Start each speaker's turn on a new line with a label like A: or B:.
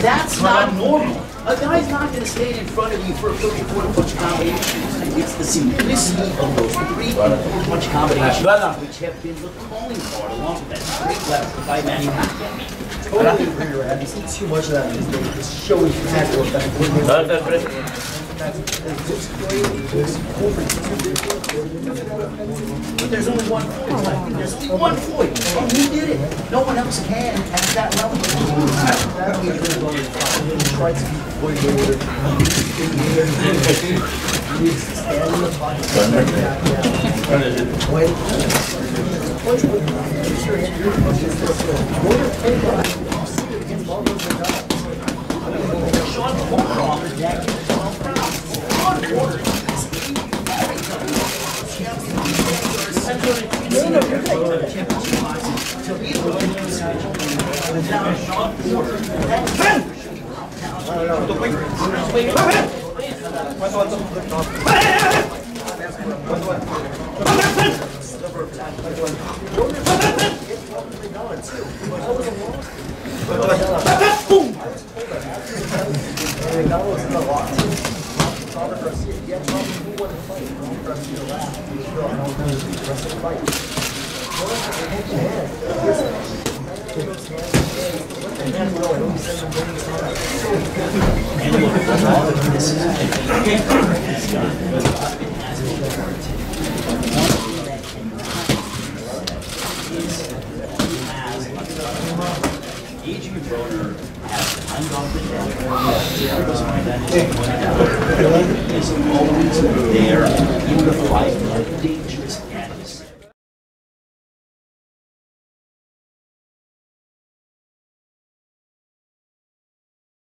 A: That's not normal. A guy's not gonna stand in front of you for a 30, 40 punch combination. It's the simplicity of those three punch combinations which have been the calling card along with that straight left by Manny Pacquiao.
B: Totally agree, right? You see too much of that these days. It's showing tactical effect.
A: But there's only one Floyd. left. There's only one Floyd. And he did it. No one else can at that level.
B: That age really going Garcia, yeah, Robert, who won the fight? Garcia laughed. He was like, "No, that was the rest of the fight."
A: Is always there in the dangerous